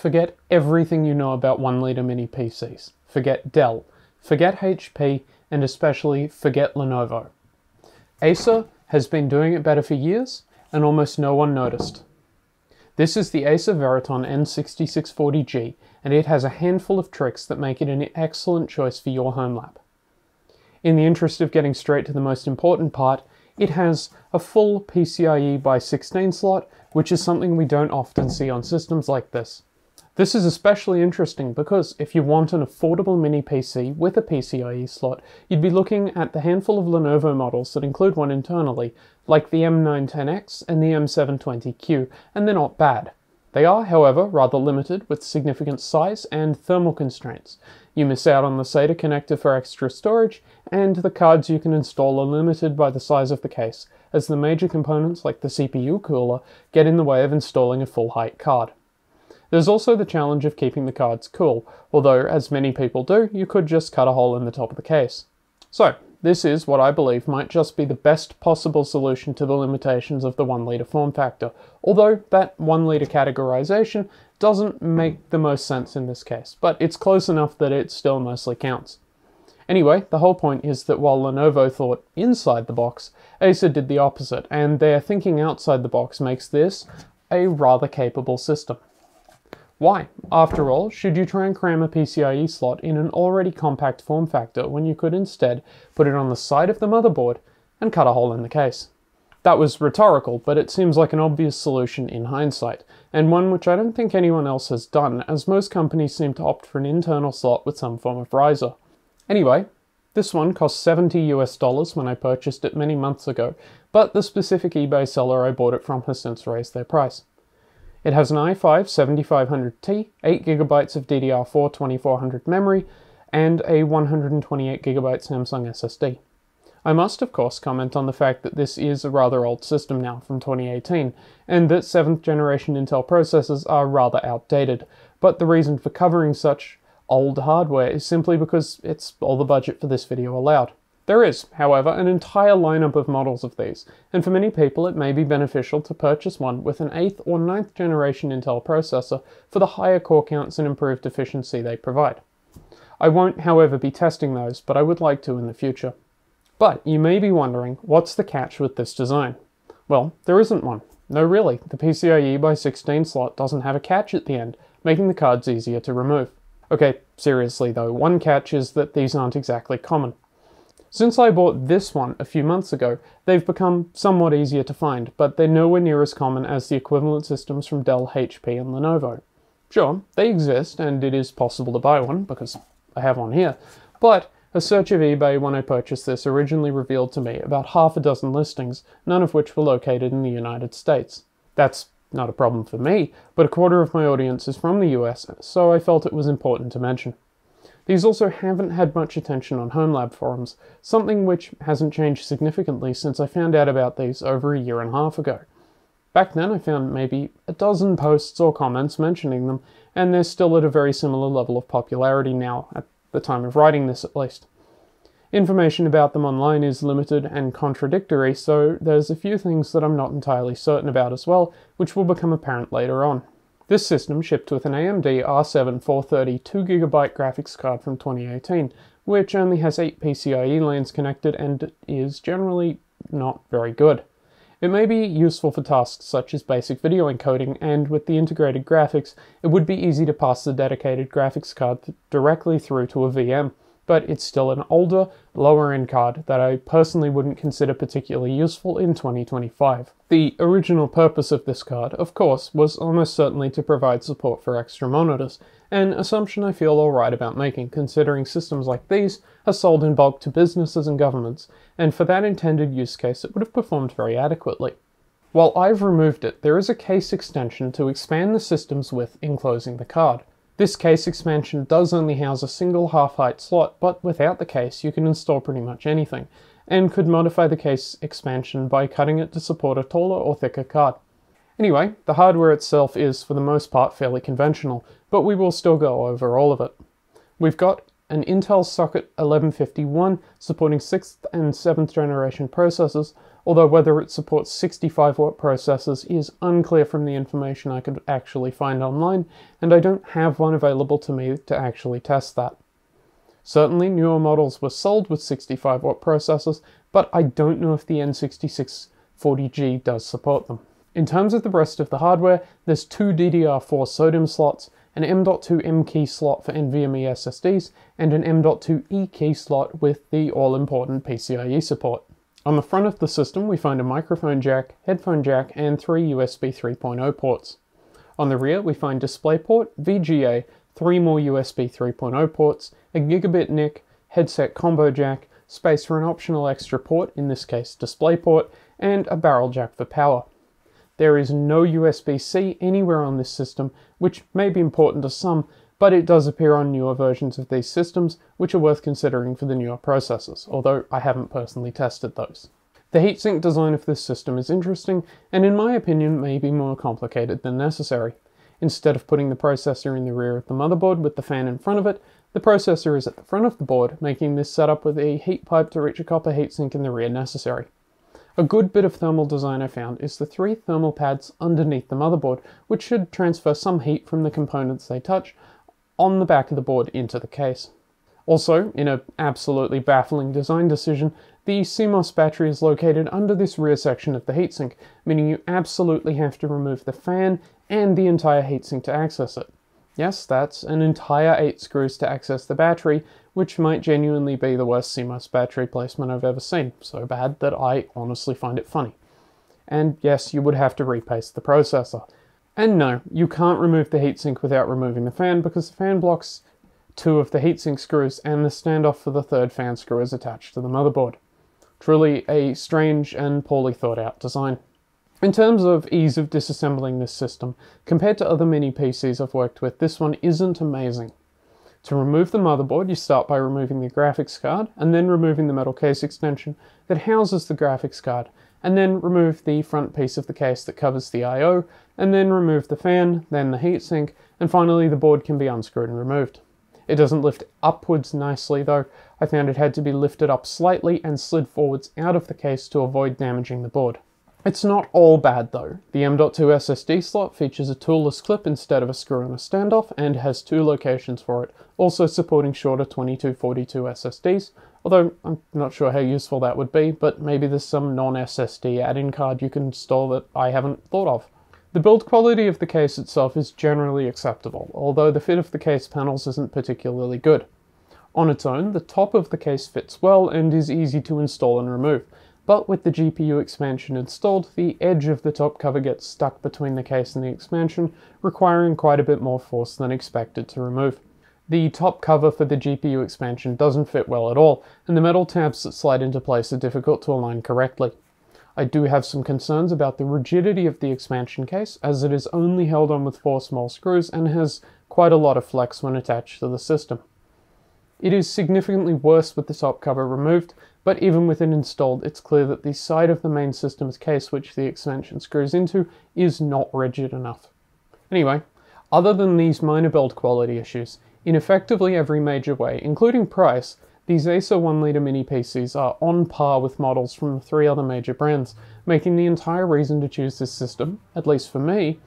forget everything you know about 1 litre mini PCs. Forget Dell. Forget HP, and especially forget Lenovo. Acer has been doing it better for years, and almost no one noticed. This is the Acer Veriton N6640G, and it has a handful of tricks that make it an excellent choice for your home lab. In the interest of getting straight to the most important part, it has a full PCIe by 16 slot, which is something we don't often see on systems like this. This is especially interesting because if you want an affordable mini PC with a PCIe slot, you'd be looking at the handful of Lenovo models that include one internally, like the M910X and the M720Q, and they're not bad. They are, however, rather limited with significant size and thermal constraints. You miss out on the SATA connector for extra storage, and the cards you can install are limited by the size of the case, as the major components like the CPU cooler get in the way of installing a full height card. There's also the challenge of keeping the cards cool, although as many people do, you could just cut a hole in the top of the case. So, this is what I believe might just be the best possible solution to the limitations of the 1 litre form factor, although that 1 litre categorization doesn't make the most sense in this case, but it's close enough that it still mostly counts. Anyway, the whole point is that while Lenovo thought inside the box, Acer did the opposite, and their thinking outside the box makes this a rather capable system. Why, after all, should you try and cram a PCIe slot in an already compact form factor when you could instead put it on the side of the motherboard and cut a hole in the case? That was rhetorical, but it seems like an obvious solution in hindsight, and one which I don't think anyone else has done, as most companies seem to opt for an internal slot with some form of riser. Anyway, this one cost 70 US dollars when I purchased it many months ago, but the specific eBay seller I bought it from has since raised their price. It has an i5 7500T, 8GB of DDR4 2400 memory, and a 128GB Samsung SSD. I must, of course, comment on the fact that this is a rather old system now from 2018, and that 7th generation Intel processors are rather outdated, but the reason for covering such old hardware is simply because it's all the budget for this video allowed. There is, however, an entire lineup of models of these, and for many people it may be beneficial to purchase one with an 8th or 9th generation Intel processor for the higher core counts and improved efficiency they provide. I won't, however, be testing those, but I would like to in the future. But you may be wondering, what's the catch with this design? Well, there isn't one. No, really, the PCIe by 16 slot doesn't have a catch at the end, making the cards easier to remove. Okay, seriously though, one catch is that these aren't exactly common. Since I bought this one a few months ago, they've become somewhat easier to find, but they're nowhere near as common as the equivalent systems from Dell, HP, and Lenovo. Sure, they exist, and it is possible to buy one, because I have one here, but a search of eBay when I purchased this originally revealed to me about half a dozen listings, none of which were located in the United States. That's not a problem for me, but a quarter of my audience is from the US, so I felt it was important to mention. These also haven't had much attention on home lab forums, something which hasn't changed significantly since I found out about these over a year and a half ago. Back then I found maybe a dozen posts or comments mentioning them, and they're still at a very similar level of popularity now, at the time of writing this at least. Information about them online is limited and contradictory, so there's a few things that I'm not entirely certain about as well, which will become apparent later on. This system shipped with an AMD R7 430 2GB graphics card from 2018, which only has 8 PCIe lanes connected and is generally not very good. It may be useful for tasks such as basic video encoding, and with the integrated graphics, it would be easy to pass the dedicated graphics card directly through to a VM but it's still an older, lower end card that I personally wouldn't consider particularly useful in 2025. The original purpose of this card, of course, was almost certainly to provide support for extra monitors, an assumption I feel alright about making considering systems like these are sold in bulk to businesses and governments, and for that intended use case it would have performed very adequately. While I've removed it, there is a case extension to expand the system's width enclosing the card. This case expansion does only house a single half-height slot, but without the case you can install pretty much anything, and could modify the case expansion by cutting it to support a taller or thicker card. Anyway, the hardware itself is for the most part fairly conventional, but we will still go over all of it. We've got an Intel Socket 1151 supporting 6th and 7th generation processors, although whether it supports 65 watt processors is unclear from the information I could actually find online, and I don't have one available to me to actually test that. Certainly, newer models were sold with 65 watt processors, but I don't know if the N6640G does support them. In terms of the rest of the hardware, there's two DDR4 SODIMM slots, an M.2 M key slot for NVMe SSDs, and an M.2 E key slot with the all-important PCIe support. On the front of the system, we find a microphone jack, headphone jack, and three USB 3.0 ports. On the rear, we find DisplayPort, VGA, three more USB 3.0 ports, a gigabit NIC, headset combo jack, space for an optional extra port, in this case DisplayPort, and a barrel jack for power. There is no USB-C anywhere on this system, which may be important to some, but it does appear on newer versions of these systems, which are worth considering for the newer processors, although I haven't personally tested those. The heatsink design of this system is interesting, and in my opinion may be more complicated than necessary. Instead of putting the processor in the rear of the motherboard with the fan in front of it, the processor is at the front of the board, making this setup with a heat pipe to reach a copper heatsink in the rear necessary. A good bit of thermal design I found is the three thermal pads underneath the motherboard, which should transfer some heat from the components they touch on the back of the board into the case. Also, in an absolutely baffling design decision, the CMOS battery is located under this rear section of the heatsink, meaning you absolutely have to remove the fan and the entire heatsink to access it. Yes, that's an entire 8 screws to access the battery, which might genuinely be the worst CMOS battery placement I've ever seen, so bad that I honestly find it funny. And yes, you would have to repaste the processor. And no, you can't remove the heatsink without removing the fan because the fan blocks two of the heatsink screws and the standoff for the third fan screw is attached to the motherboard. Truly a strange and poorly thought out design. In terms of ease of disassembling this system, compared to other mini PCs I've worked with, this one isn't amazing. To remove the motherboard, you start by removing the graphics card, and then removing the metal case extension that houses the graphics card, and then remove the front piece of the case that covers the I.O., and then remove the fan, then the heatsink, and finally the board can be unscrewed and removed. It doesn't lift upwards nicely though, I found it had to be lifted up slightly and slid forwards out of the case to avoid damaging the board. It's not all bad though. The M.2 SSD slot features a toolless clip instead of a screw and a standoff and has two locations for it, also supporting shorter 2242 SSDs, although I'm not sure how useful that would be, but maybe there's some non-SSD add-in card you can install that I haven't thought of. The build quality of the case itself is generally acceptable, although the fit of the case panels isn't particularly good. On its own, the top of the case fits well and is easy to install and remove, but with the GPU expansion installed, the edge of the top cover gets stuck between the case and the expansion, requiring quite a bit more force than expected to remove. The top cover for the GPU expansion doesn't fit well at all, and the metal tabs that slide into place are difficult to align correctly. I do have some concerns about the rigidity of the expansion case, as it is only held on with four small screws and has quite a lot of flex when attached to the system. It is significantly worse with the top cover removed, but even with it installed, it's clear that the side of the main system's case which the extension screws into is not rigid enough. Anyway, other than these minor build quality issues, in effectively every major way, including price, these Acer 1-litre mini PCs are on par with models from the three other major brands, making the entire reason to choose this system, at least for me,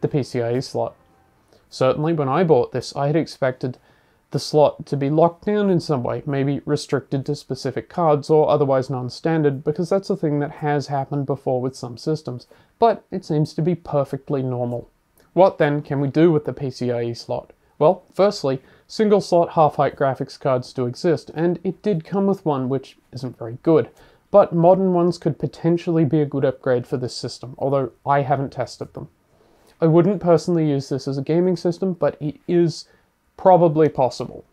the PCIe slot. Certainly when I bought this, I had expected the slot to be locked down in some way, maybe restricted to specific cards or otherwise non-standard, because that's a thing that has happened before with some systems, but it seems to be perfectly normal. What then can we do with the PCIe slot? Well, firstly, single slot half-height graphics cards do exist, and it did come with one which isn't very good, but modern ones could potentially be a good upgrade for this system, although I haven't tested them. I wouldn't personally use this as a gaming system, but it is probably possible.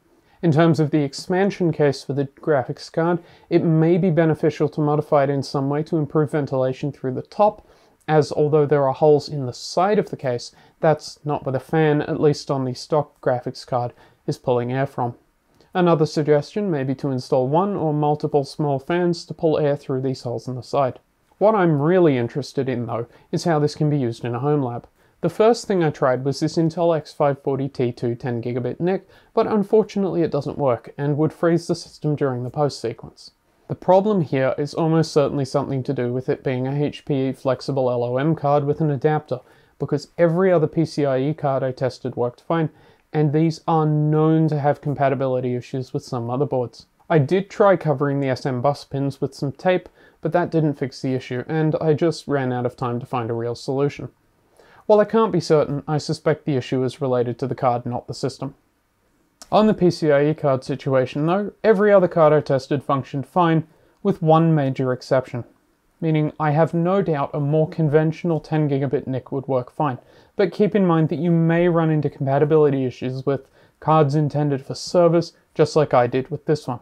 In terms of the expansion case for the graphics card, it may be beneficial to modify it in some way to improve ventilation through the top, as although there are holes in the side of the case, that's not where the fan, at least on the stock graphics card, is pulling air from. Another suggestion may be to install one or multiple small fans to pull air through these holes in the side. What I'm really interested in though is how this can be used in a home lab. The first thing I tried was this Intel X540T2 10GB NIC, but unfortunately it doesn't work and would freeze the system during the post sequence. The problem here is almost certainly something to do with it being a HPE flexible LOM card with an adapter, because every other PCIe card I tested worked fine, and these are known to have compatibility issues with some motherboards. I did try covering the SM bus pins with some tape, but that didn't fix the issue, and I just ran out of time to find a real solution. While I can't be certain, I suspect the issue is related to the card, not the system. On the PCIe card situation though, every other card I tested functioned fine, with one major exception. Meaning I have no doubt a more conventional 10 gigabit NIC would work fine, but keep in mind that you may run into compatibility issues with cards intended for servers, just like I did with this one.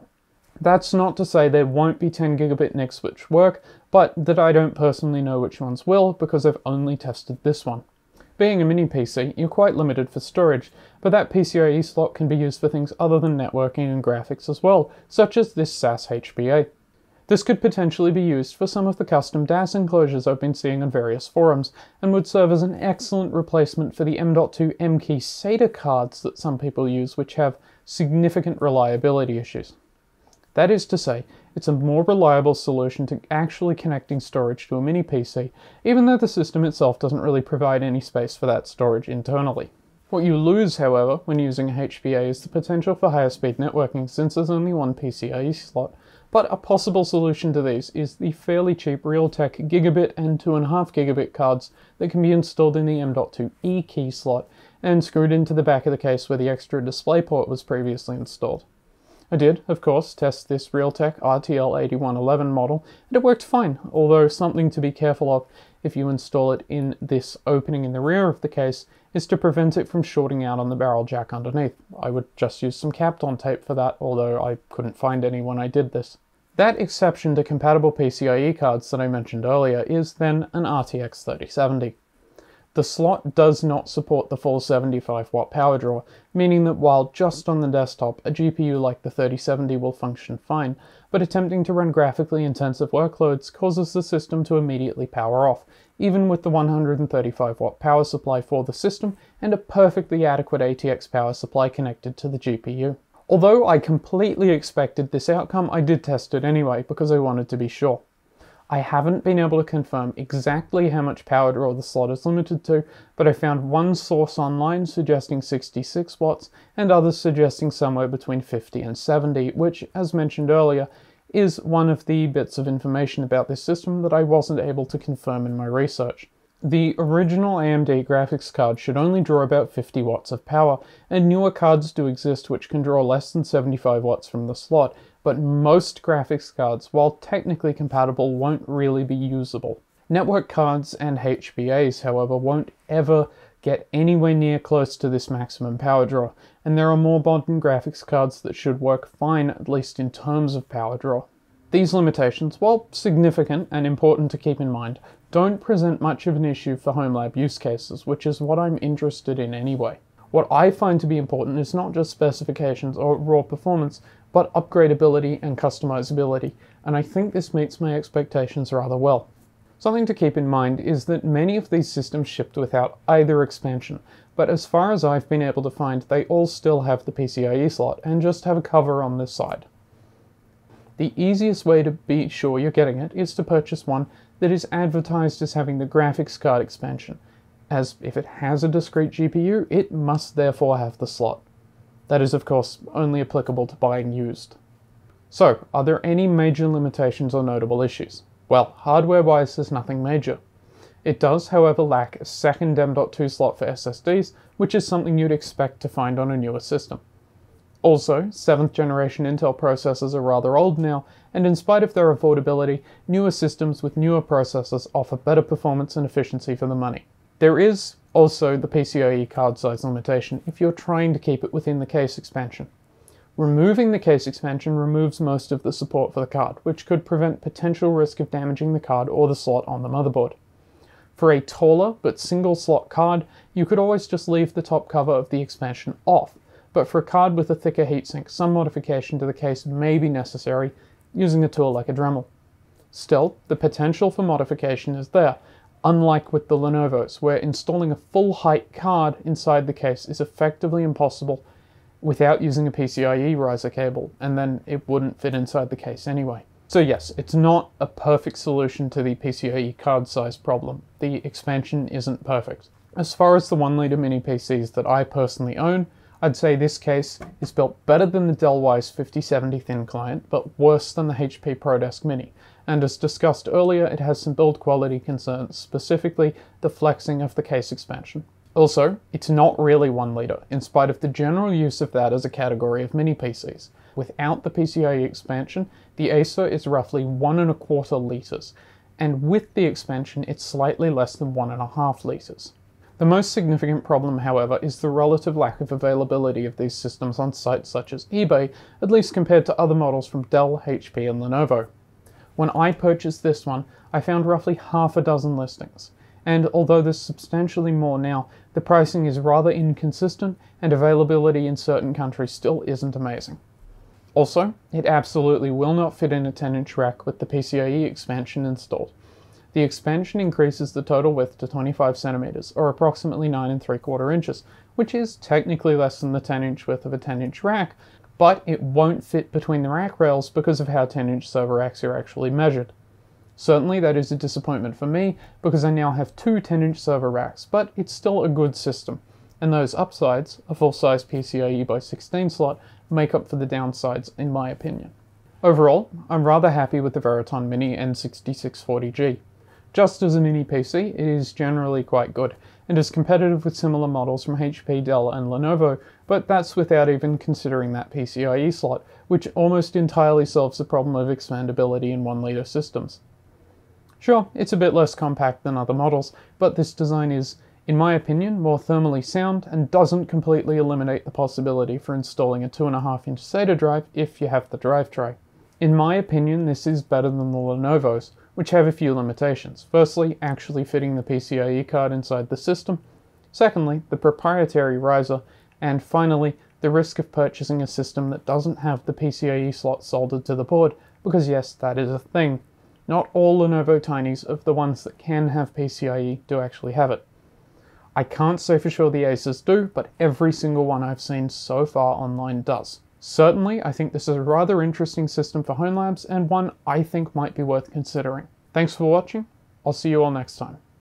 That's not to say there won't be 10 gigabit NICs which work, but that I don't personally know which ones will because I've only tested this one. Being a mini PC, you're quite limited for storage, but that PCIe slot can be used for things other than networking and graphics as well, such as this SAS HBA. This could potentially be used for some of the custom DAS enclosures I've been seeing on various forums, and would serve as an excellent replacement for the M.2 M-Key SATA cards that some people use, which have significant reliability issues. That is to say, it's a more reliable solution to actually connecting storage to a mini PC, even though the system itself doesn't really provide any space for that storage internally. What you lose, however, when using a is the potential for higher speed networking since there's only one PCIe slot, but a possible solution to these is the fairly cheap Realtek gigabit and 2.5 gigabit cards that can be installed in the M.2 E key slot and screwed into the back of the case where the extra DisplayPort was previously installed. I did, of course, test this Realtek RTL8111 model, and it worked fine, although something to be careful of if you install it in this opening in the rear of the case is to prevent it from shorting out on the barrel jack underneath. I would just use some Kapton tape for that, although I couldn't find any when I did this. That exception to compatible PCIe cards that I mentioned earlier is then an RTX 3070. The slot does not support the full 75 watt power draw, meaning that while just on the desktop, a GPU like the 3070 will function fine, but attempting to run graphically intensive workloads causes the system to immediately power off, even with the 135 watt power supply for the system and a perfectly adequate ATX power supply connected to the GPU. Although I completely expected this outcome, I did test it anyway because I wanted to be sure. I haven't been able to confirm exactly how much power draw the slot is limited to, but I found one source online suggesting 66 watts and others suggesting somewhere between 50 and 70, which, as mentioned earlier, is one of the bits of information about this system that I wasn't able to confirm in my research. The original AMD graphics card should only draw about 50 watts of power, and newer cards do exist which can draw less than 75 watts from the slot, but most graphics cards, while technically compatible, won't really be usable. Network cards and HBAs, however, won't ever get anywhere near close to this maximum power draw, and there are more modern graphics cards that should work fine, at least in terms of power draw. These limitations, while significant and important to keep in mind, don't present much of an issue for home lab use cases, which is what I'm interested in anyway. What I find to be important is not just specifications or raw performance, but upgradability and customizability, and I think this meets my expectations rather well. Something to keep in mind is that many of these systems shipped without either expansion, but as far as I've been able to find, they all still have the PCIe slot and just have a cover on this side. The easiest way to be sure you're getting it is to purchase one that is advertised as having the graphics card expansion, as if it has a discrete GPU, it must therefore have the slot. That is, of course, only applicable to buying used. So, are there any major limitations or notable issues? Well, hardware-wise, there's nothing major. It does, however, lack a second M.2 slot for SSDs, which is something you'd expect to find on a newer system. Also, 7th generation Intel processors are rather old now, and in spite of their affordability, newer systems with newer processors offer better performance and efficiency for the money. There is also the PCIe card size limitation if you're trying to keep it within the case expansion. Removing the case expansion removes most of the support for the card, which could prevent potential risk of damaging the card or the slot on the motherboard. For a taller but single slot card, you could always just leave the top cover of the expansion off, but for a card with a thicker heatsink, some modification to the case may be necessary using a tool like a Dremel. Still, the potential for modification is there, unlike with the Lenovo's, where installing a full height card inside the case is effectively impossible without using a PCIe riser cable, and then it wouldn't fit inside the case anyway. So yes, it's not a perfect solution to the PCIe card size problem. The expansion isn't perfect. As far as the 1 litre mini PCs that I personally own, I'd say this case is built better than the Dell Wyse 5070 thin client, but worse than the HP ProDesk Mini. And as discussed earlier, it has some build quality concerns, specifically the flexing of the case expansion. Also, it's not really 1 litre, in spite of the general use of that as a category of mini PCs. Without the PCIe expansion, the Acer is roughly one and a quarter litres, and with the expansion, it's slightly less than one and a half litres. The most significant problem, however, is the relative lack of availability of these systems on sites such as eBay, at least compared to other models from Dell, HP, and Lenovo. When I purchased this one, I found roughly half a dozen listings, and although there's substantially more now, the pricing is rather inconsistent and availability in certain countries still isn't amazing. Also, it absolutely will not fit in a 10 inch rack with the PCIe expansion installed. The expansion increases the total width to 25 centimeters, or approximately 9 and 3 quarter inches, which is technically less than the 10 inch width of a 10 inch rack, but it won't fit between the rack rails because of how 10 inch server racks are actually measured. Certainly, that is a disappointment for me because I now have two 10 inch server racks, but it's still a good system and those upsides, a full-size PCIe by 16 slot, make up for the downsides in my opinion. Overall, I'm rather happy with the Veriton Mini N6640G. Just as a mini PC, it is generally quite good, and is competitive with similar models from HP, Dell, and Lenovo, but that's without even considering that PCIe slot, which almost entirely solves the problem of expandability in 1 litre systems. Sure, it's a bit less compact than other models, but this design is in my opinion, more thermally sound and doesn't completely eliminate the possibility for installing a 2.5 inch SATA drive if you have the drive tray. In my opinion, this is better than the Lenovo's, which have a few limitations. Firstly, actually fitting the PCIe card inside the system. Secondly, the proprietary riser. And finally, the risk of purchasing a system that doesn't have the PCIe slot soldered to the board, because yes, that is a thing. Not all Lenovo Tinies of the ones that can have PCIe do actually have it. I can't say for sure the Acers do, but every single one I've seen so far online does. Certainly, I think this is a rather interesting system for home labs and one I think might be worth considering. Thanks for watching. I'll see you all next time.